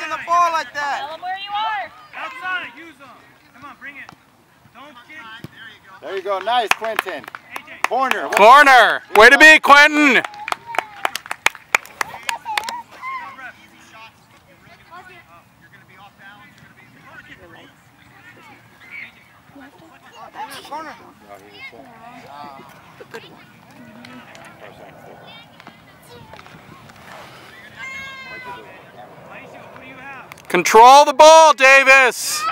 taking the ball like that. Tell where you are. Outside, use. Come on, bring it. Don't kick. There you go. Nice, Quentin. Corner. Corner. Way to be, Quentin. corner. He was. Uh, good one. Control the ball, Davis.